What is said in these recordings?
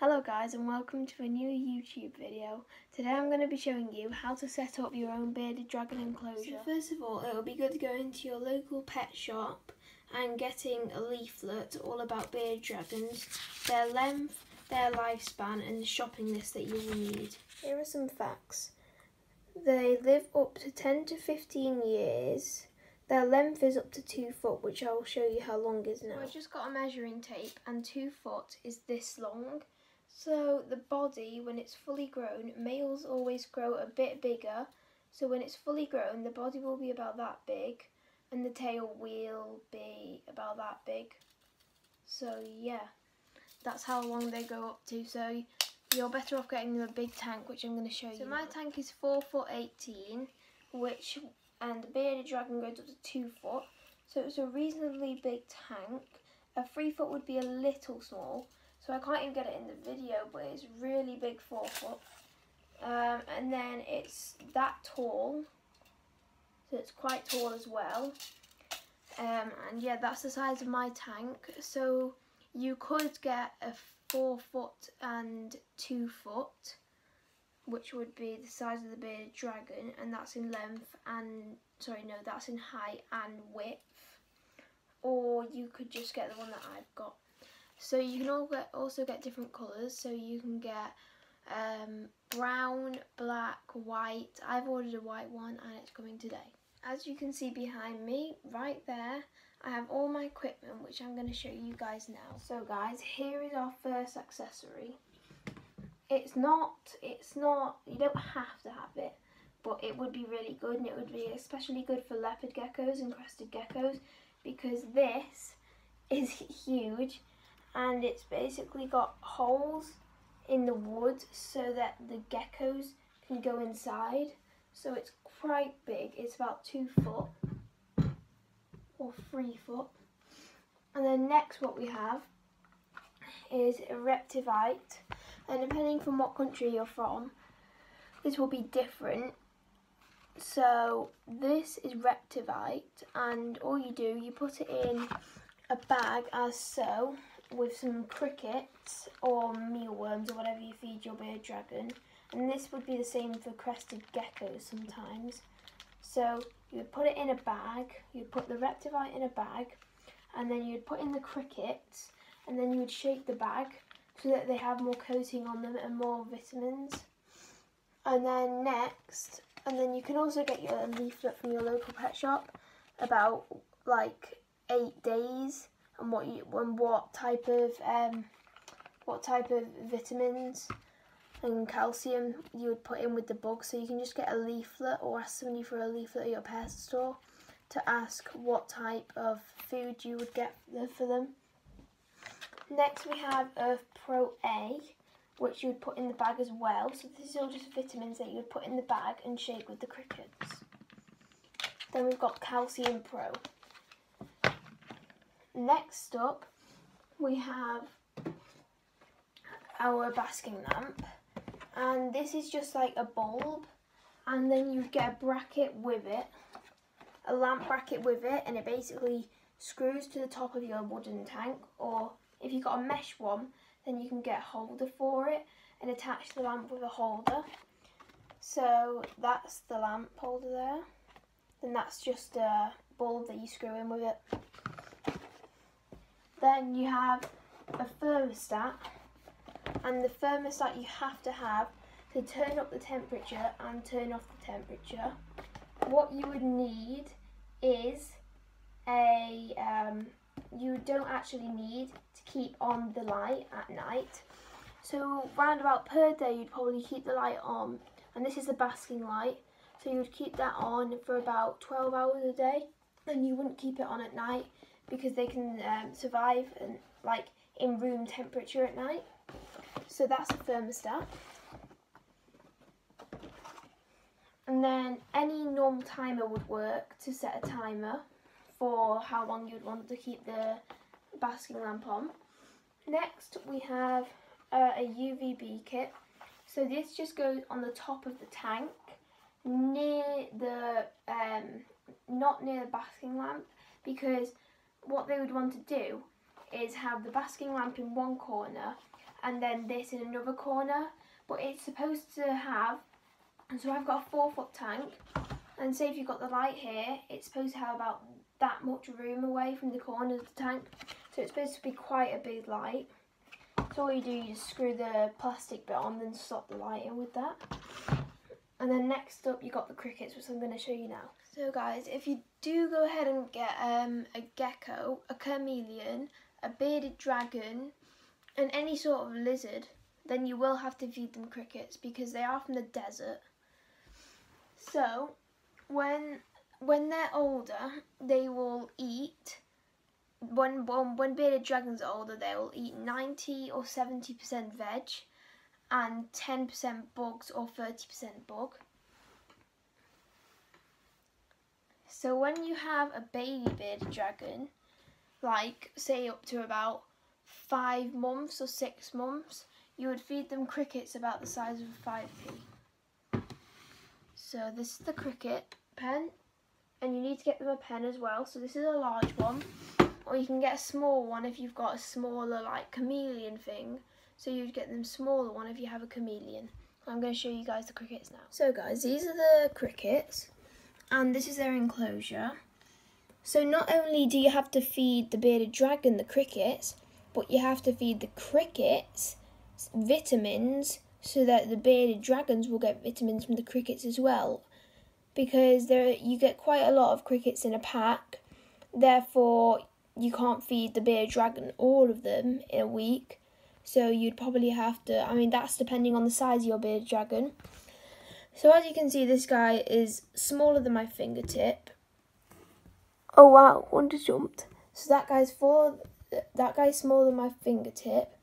Hello guys and welcome to a new YouTube video. Today I'm going to be showing you how to set up your own bearded dragon enclosure. So first of all it will be good to go into your local pet shop and getting a leaflet all about bearded dragons, their length, their lifespan and the shopping list that you will need. Here are some facts. They live up to 10 to 15 years. Their length is up to 2 foot which I will show you how long is now. So I just got a measuring tape and 2 foot is this long. So the body, when it's fully grown, males always grow a bit bigger. So when it's fully grown, the body will be about that big and the tail will be about that big. So yeah, that's how long they go up to. So you're better off getting them a big tank, which I'm going to show you. So my tank is 4 foot 18, which and the bearded dragon goes up to 2 foot. So it's a reasonably big tank. A 3 foot would be a little small. So I can't even get it in the video, but it's really big 4 foot. Um, and then it's that tall. So it's quite tall as well. Um, and yeah, that's the size of my tank. So you could get a four foot and two foot, which would be the size of the bearded dragon, and that's in length and sorry, no, that's in height and width. Or you could just get the one that I've got. So you can also get different colours. So you can get um, brown, black, white. I've ordered a white one and it's coming today. As you can see behind me, right there, I have all my equipment which I'm going to show you guys now. So guys, here is our first accessory. It's not, it's not, you don't have to have it, but it would be really good and it would be especially good for leopard geckos and crested geckos because this is huge and it's basically got holes in the wood so that the geckos can go inside. So it's quite big, it's about two foot or three foot. And then next what we have is a Reptivite. And depending from what country you're from, this will be different. So this is Reptivite and all you do, you put it in a bag as so with some crickets or mealworms or whatever you feed your beard dragon. And this would be the same for crested geckos sometimes. So you would put it in a bag, you'd put the Reptivite in a bag, and then you'd put in the crickets, and then you would shake the bag so that they have more coating on them and more vitamins. And then next, and then you can also get your leaflet from your local pet shop about like eight days and what you and what type of um, what type of vitamins and calcium you would put in with the bug. So you can just get a leaflet or ask somebody for a leaflet at your pet store to ask what type of food you would get for them. Next we have Earth Pro A, which you would put in the bag as well. So this is all just vitamins that you would put in the bag and shake with the crickets. Then we've got Calcium Pro. Next up, we have our basking lamp. And this is just like a bulb. And then you get a bracket with it. A lamp bracket with it. And it basically screws to the top of your wooden tank. Or if you've got a mesh one, then you can get a holder for it. And attach the lamp with a holder. So that's the lamp holder there. Then that's just a bulb that you screw in with it. Then you have a thermostat and the thermostat you have to have to turn up the temperature and turn off the temperature. What you would need is a, um, you don't actually need to keep on the light at night. So round about per day you'd probably keep the light on and this is the basking light. So you would keep that on for about 12 hours a day and you wouldn't keep it on at night because they can um, survive and like in room temperature at night. So that's a thermostat. And then any normal timer would work to set a timer for how long you'd want to keep the basking lamp on. Next we have uh, a UVB kit. So this just goes on the top of the tank near the, um, not near the basking lamp because what they would want to do is have the basking lamp in one corner and then this in another corner. But it's supposed to have, and so I've got a four foot tank, and say if you've got the light here, it's supposed to have about that much room away from the corner of the tank. So it's supposed to be quite a big light. So all you do, you just screw the plastic bit on, then stop the light in with that. And then next up, you got the crickets, which I'm going to show you now. So guys, if you do go ahead and get um, a gecko, a chameleon, a bearded dragon, and any sort of lizard, then you will have to feed them crickets because they are from the desert. So, when when they're older, they will eat. When when when bearded dragons are older, they will eat ninety or seventy percent veg, and ten percent bugs or thirty percent bug. So when you have a baby bearded dragon, like say up to about five months or six months, you would feed them crickets about the size of a 5p. So this is the cricket pen, and you need to get them a pen as well. So this is a large one, or you can get a small one if you've got a smaller like chameleon thing. So you'd get them smaller one if you have a chameleon. I'm going to show you guys the crickets now. So guys, these are the crickets, and this is their enclosure. So not only do you have to feed the bearded dragon the crickets, but you have to feed the crickets vitamins so that the bearded dragons will get vitamins from the crickets as well. Because there you get quite a lot of crickets in a pack, therefore you can't feed the bearded dragon all of them in a week. So you'd probably have to I mean that's depending on the size of your bearded dragon. So as you can see this guy is smaller than my fingertip Oh wow, one just jumped. So that guy's four. That guy's smaller than my fingertip,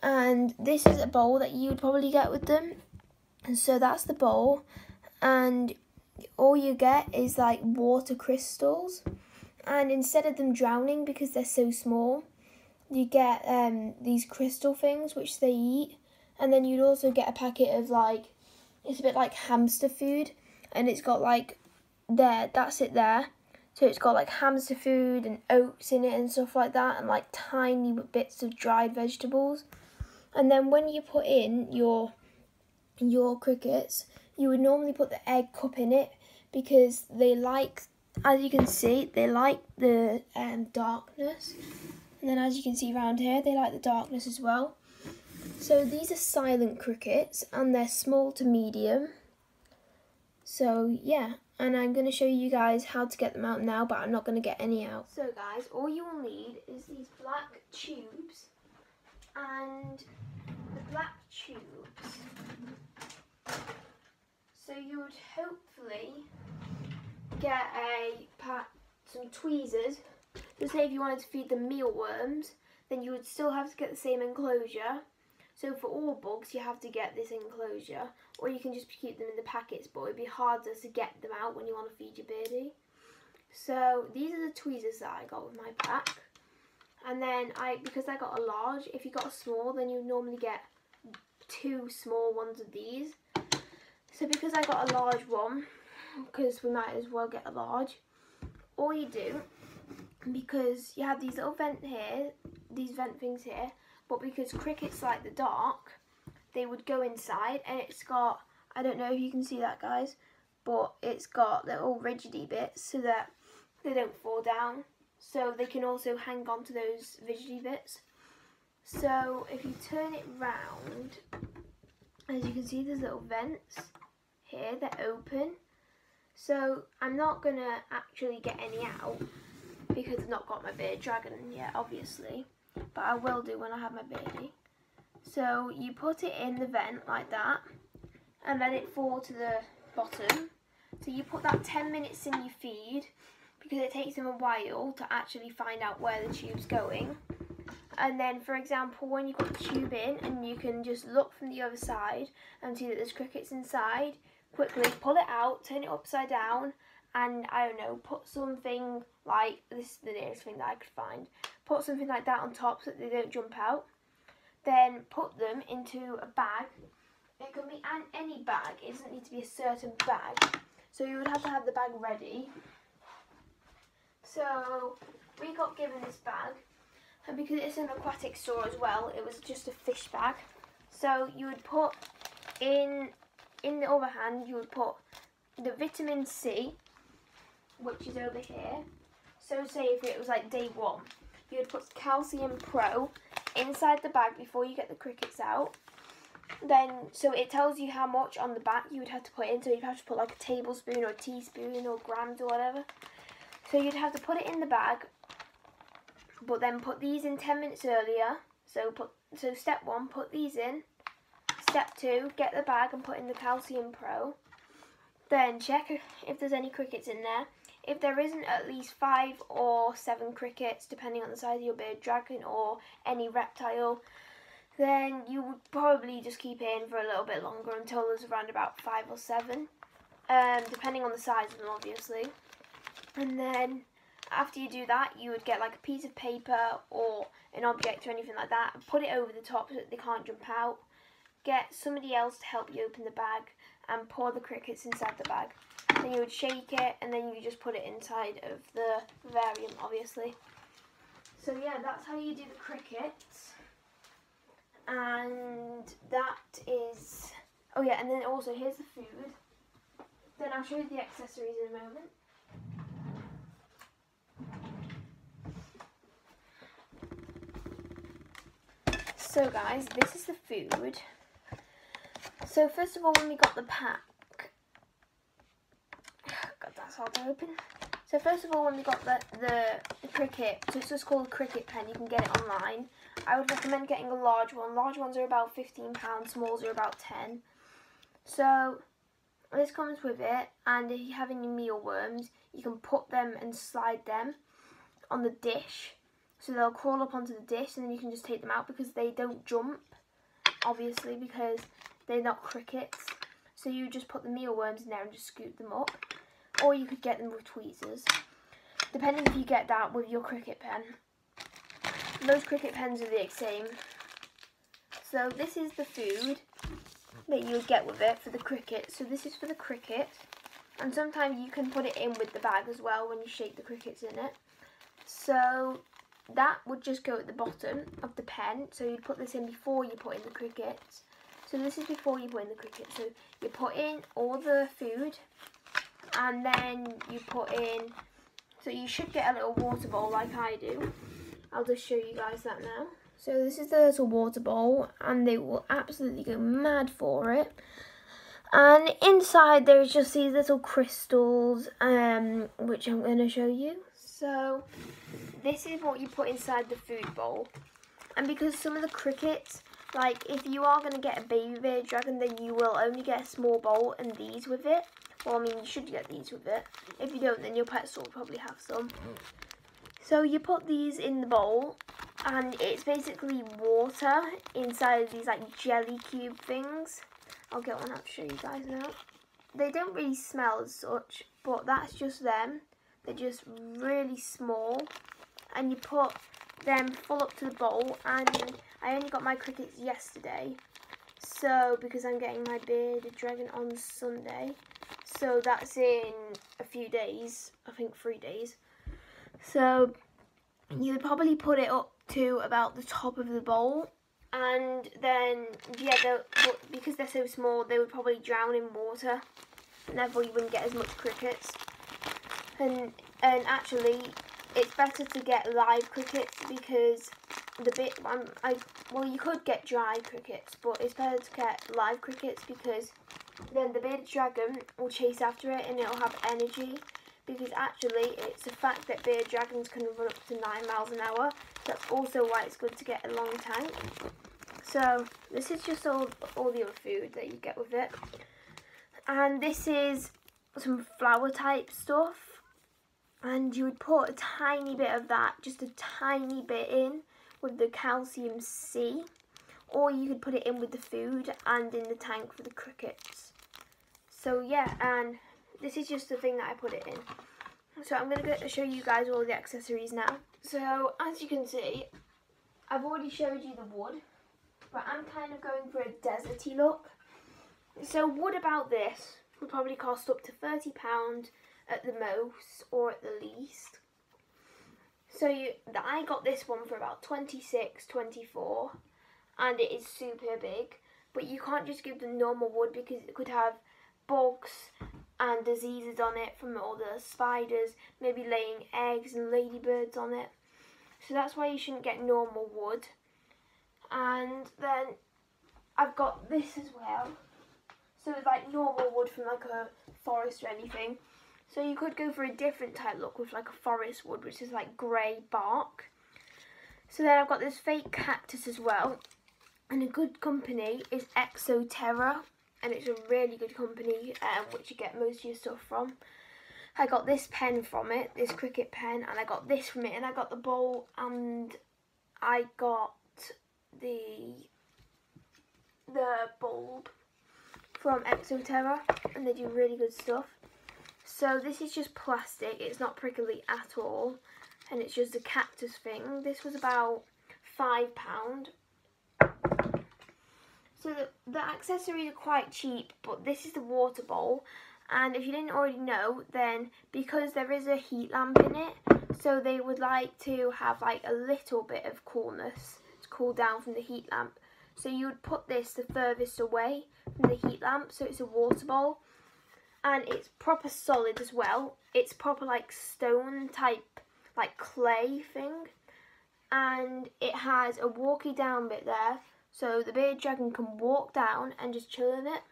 and this is a bowl that you would probably get with them. And so that's the bowl, and all you get is like water crystals, and instead of them drowning because they're so small, you get um these crystal things which they eat, and then you'd also get a packet of like, it's a bit like hamster food, and it's got like, there, that's it there so it's got like hamster food and oats in it and stuff like that and like tiny bits of dried vegetables. And then when you put in your your crickets, you would normally put the egg cup in it because they like, as you can see, they like the um, darkness. And then as you can see around here, they like the darkness as well. So these are silent crickets and they're small to medium. So yeah, and I'm going to show you guys how to get them out now, but I'm not going to get any out. So guys, all you will need is these black tubes, and the black tubes, so you would hopefully get a pack, some tweezers, so say if you wanted to feed them mealworms, then you would still have to get the same enclosure, so for all bugs, you have to get this enclosure, or you can just keep them in the packets, but it'd be harder to get them out when you want to feed your beardie. So these are the tweezers that I got with my pack. And then I, because I got a large, if you got a small, then you normally get two small ones of these. So because I got a large one, because we might as well get a large, all you do, because you have these little vent here, these vent things here, but because crickets like the dark, they would go inside and it's got, I don't know if you can see that guys, but it's got little rigidy bits so that they don't fall down. So they can also hang on to those rigidy bits. So if you turn it round, as you can see there's little vents here, they're open. So I'm not going to actually get any out because I've not got my beard dragon yet, obviously but I will do when I have my baby. So you put it in the vent like that and let it fall to the bottom. So you put that 10 minutes in your feed because it takes them a while to actually find out where the tube's going. And then, for example, when you put the tube in and you can just look from the other side and see that there's crickets inside, quickly pull it out, turn it upside down, and I don't know, put something like this is the nearest thing that I could find. Put something like that on top so that they don't jump out. Then put them into a bag. It can be an, any bag, it doesn't need to be a certain bag. So you would have to have the bag ready. So we got given this bag and because it's an aquatic store as well, it was just a fish bag. So you would put in, in the other hand, you would put the vitamin C, which is over here. So say if it was like day one, you would put Calcium Pro inside the bag before you get the crickets out. Then, so it tells you how much on the back you would have to put in. So you'd have to put like a tablespoon or a teaspoon or grams or whatever. So you'd have to put it in the bag, but then put these in 10 minutes earlier. So put so step one, put these in. Step two, get the bag and put in the Calcium Pro. Then check if there's any crickets in there. If there isn't at least five or seven crickets, depending on the size of your bearded dragon or any reptile, then you would probably just keep it in for a little bit longer until there's around about five or seven, um, depending on the size of them, obviously. And then after you do that, you would get like a piece of paper or an object or anything like that, put it over the top so that they can't jump out. Get somebody else to help you open the bag and pour the crickets inside the bag. Then you would shake it and then you just put it inside of the vivarium, obviously. So yeah, that's how you do the crickets. And that is, oh yeah, and then also here's the food. Then I'll show you the accessories in a moment. So guys, this is the food. So first of all, when we got the pack, God, that's hard to open. So first of all, when we got the, the, the cricket, so it's just called cricket pen, you can get it online. I would recommend getting a large one. Large ones are about £15, smalls are about 10 So this comes with it, and if you have any mealworms, you can put them and slide them on the dish. So they'll crawl up onto the dish, and then you can just take them out because they don't jump, obviously, because they're not crickets. So you just put the mealworms in there and just scoop them up. Or you could get them with tweezers. Depending if you get that with your cricket pen. Most cricket pens are the same. So this is the food that you would get with it for the cricket. So this is for the cricket. And sometimes you can put it in with the bag as well when you shake the crickets in it. So that would just go at the bottom of the pen. So you'd put this in before you put in the crickets. So this is before you put in the cricket. So you put in all the food and then you put in, so you should get a little water bowl like I do. I'll just show you guys that now. So this is the little water bowl and they will absolutely go mad for it. And inside there's just these little crystals, um, which I'm going to show you. So this is what you put inside the food bowl. And because some of the crickets like, if you are going to get a baby bearded dragon, then you will only get a small bowl and these with it. Well, I mean, you should get these with it. If you don't, then your pet store will probably have some. So you put these in the bowl, and it's basically water inside of these, like, jelly cube things. I'll get one up to show you guys now. They don't really smell as such, but that's just them. They're just really small. And you put them full up to the bowl, and I only got my crickets yesterday. So, because I'm getting my bearded dragon on Sunday. So, that's in a few days. I think three days. So, you would probably put it up to about the top of the bowl. And then, yeah, because they're so small, they would probably drown in water. And therefore, you wouldn't get as much crickets. And, and actually, it's better to get live crickets because the bit um, I well you could get dry crickets but it's better to get live crickets because then the bearded dragon will chase after it and it'll have energy because actually it's a fact that bearded dragons can run up to 9 miles an hour. That's also why it's good to get a long tank so this is just all, all the other food that you get with it. And this is some flower type stuff and you would put a tiny bit of that, just a tiny bit in with the calcium C or you could put it in with the food and in the tank for the crickets. So yeah, and this is just the thing that I put it in. So I'm going to show you guys all the accessories now. So as you can see, I've already showed you the wood, but I'm kind of going for a deserty look. So wood about this would probably cost up to £30 at the most or at the least. So you, I got this one for about 26, 24 and it is super big. But you can't just give them normal wood because it could have bugs and diseases on it from all the spiders, maybe laying eggs and ladybirds on it. So that's why you shouldn't get normal wood. And then I've got this as well. So it's like normal wood from like a forest or anything. So you could go for a different type look with like a forest wood, which is like grey bark. So then I've got this fake cactus as well. And a good company is Exo Terra. And it's a really good company, um, which you get most of your stuff from. I got this pen from it, this cricket pen, and I got this from it, and I got the bowl, and I got the the bulb from Exo Terra, and they do really good stuff. So this is just plastic, it's not prickly at all, and it's just a cactus thing. This was about £5. So the, the accessories are quite cheap, but this is the water bowl. And if you didn't already know, then because there is a heat lamp in it, so they would like to have like a little bit of coolness to cool down from the heat lamp. So you would put this the furthest away from the heat lamp, so it's a water bowl and it's proper solid as well. It's proper like stone type, like clay thing. And it has a walkie down bit there, so the bearded dragon can walk down and just chill in it.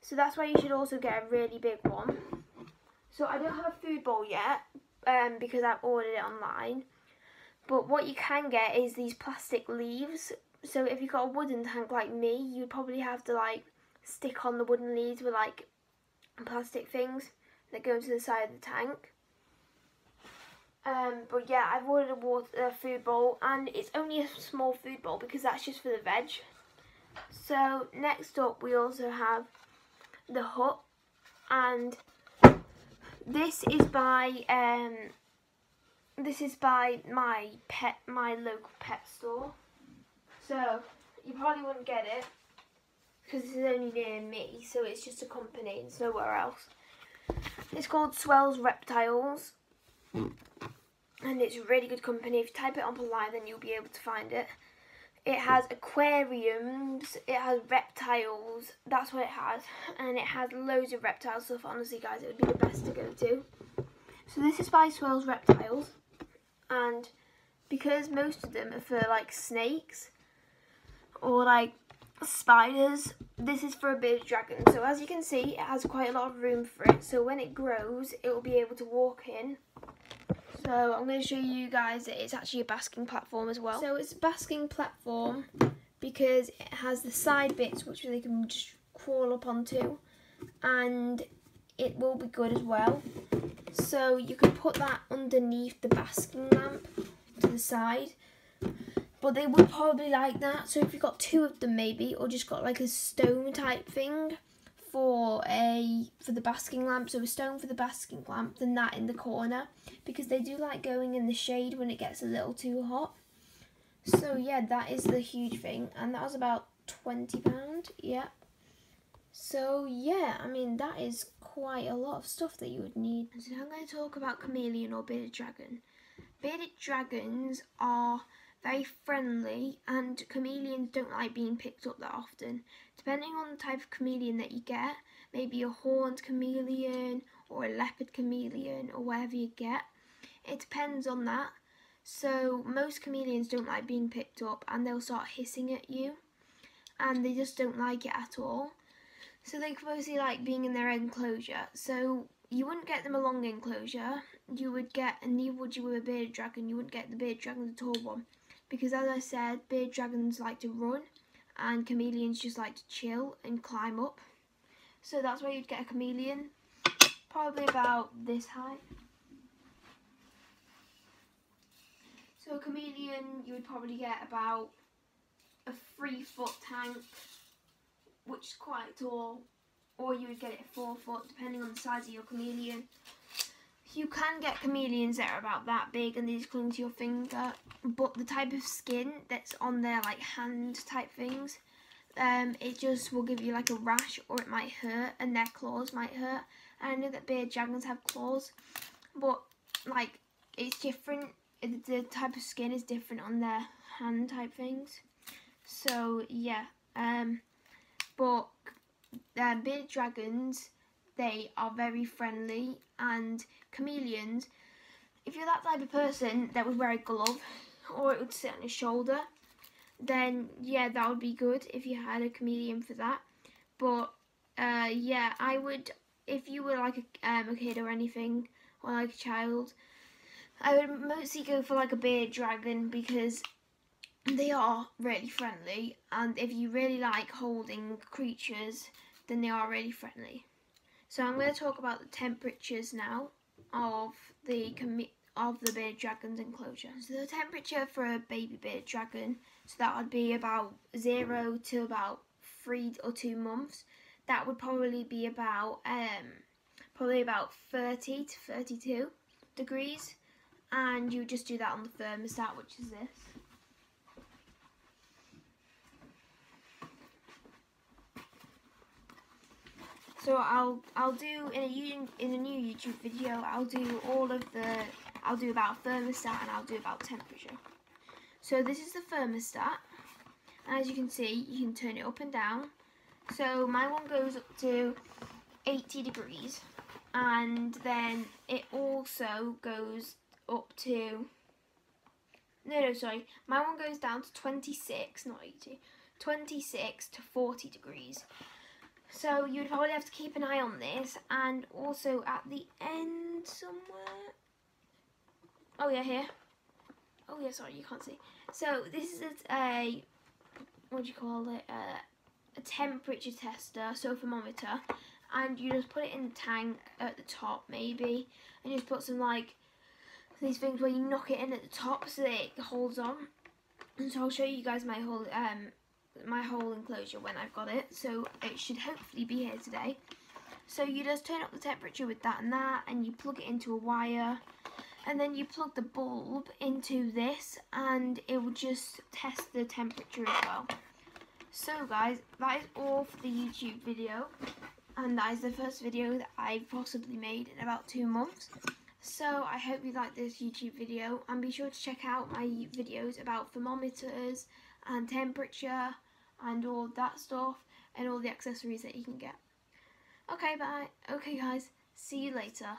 So that's why you should also get a really big one. So I don't have a food bowl yet, um, because I've ordered it online. But what you can get is these plastic leaves. So if you've got a wooden tank like me, you'd probably have to like stick on the wooden leaves with like plastic things that go to the side of the tank. Um, but yeah, I've ordered a, water, a food bowl and it's only a small food bowl because that's just for the veg. So next up we also have the hut and this is by um, this is by my pet my local pet store. So you probably wouldn't get it because this is only near me, so it's just a company, it's nowhere else. It's called Swells Reptiles, and it's a really good company. If you type it on online, then you'll be able to find it. It has aquariums, it has reptiles, that's what it has, and it has loads of reptile stuff. Honestly, guys, it would be the best to go to. So this is by Swells Reptiles, and because most of them are for like snakes or like spiders. This is for a bearded dragon. So as you can see, it has quite a lot of room for it. So when it grows, it will be able to walk in. So I'm going to show you guys that it's actually a basking platform as well. So it's a basking platform because it has the side bits which they can just crawl up onto. And it will be good as well. So you can put that underneath the basking lamp to the side but they would probably like that. So if you've got two of them maybe, or just got like a stone type thing for a for the basking lamp, so a stone for the basking lamp, then that in the corner because they do like going in the shade when it gets a little too hot. So yeah, that is the huge thing, and that was about twenty pound. Yeah. So yeah, I mean that is quite a lot of stuff that you would need. So I'm going to talk about chameleon or bearded dragon. Bearded dragons are very friendly and chameleons don't like being picked up that often. Depending on the type of chameleon that you get, maybe a horned chameleon or a leopard chameleon or whatever you get, it depends on that. So most chameleons don't like being picked up and they'll start hissing at you and they just don't like it at all. So they mostly like being in their enclosure. So you wouldn't get them a long enclosure. You would get, and neither would you with a bearded dragon. You wouldn't get the bearded dragon, the tall one because as I said, bearded dragons like to run and chameleons just like to chill and climb up. So that's why you'd get a chameleon, probably about this height. So a chameleon you would probably get about a three foot tank, which is quite tall, or you would get it four foot depending on the size of your chameleon. You can get chameleons that are about that big and they just cling to your finger, but the type of skin that's on their like hand type things, um, it just will give you like a rash or it might hurt and their claws might hurt. And I know that bearded dragons have claws, but like it's different the type of skin is different on their hand type things. So yeah, um, but uh, bearded dragons, they are very friendly and chameleons. If you're that type of person that would wear a glove or it would sit on your shoulder, then yeah, that would be good if you had a chameleon for that. But uh, yeah, I would if you were like a, um, a kid or anything or like a child. I would mostly go for like a bearded dragon because they are really friendly and if you really like holding creatures then they are really friendly. So I'm going to talk about the temperatures now of the of the bearded dragon's enclosure. So the temperature for a baby bearded dragon, so that would be about 0 to about 3 or 2 months. That would probably be about um, probably about 30 to 32 degrees and you just do that on the thermostat which is this. So I'll I'll do in a in a new YouTube video. I'll do all of the I'll do about thermostat and I'll do about temperature. So this is the thermostat. and As you can see, you can turn it up and down. So my one goes up to 80 degrees and then it also goes up to no no sorry my one goes down to 26 not 80 26 to 40 degrees so you'd probably have to keep an eye on this and also at the end somewhere. Oh yeah, here. Oh yeah, sorry, you can't see. So this is a, what do you call it, a temperature tester, so thermometer. And you just put it in the tank at the top maybe. And you just put some like, these things where you knock it in at the top so that it holds on. And so I'll show you guys my whole um, my whole enclosure when I've got it. So it should hopefully be here today. So you just turn up the temperature with that and that and you plug it into a wire and then you plug the bulb into this and it will just test the temperature as well. So guys, that is all for the YouTube video and that is the first video that I've possibly made in about two months. So I hope you like this YouTube video and be sure to check out my videos about thermometers and temperature and all that stuff and all the accessories that you can get. Okay, bye. Okay, guys. See you later.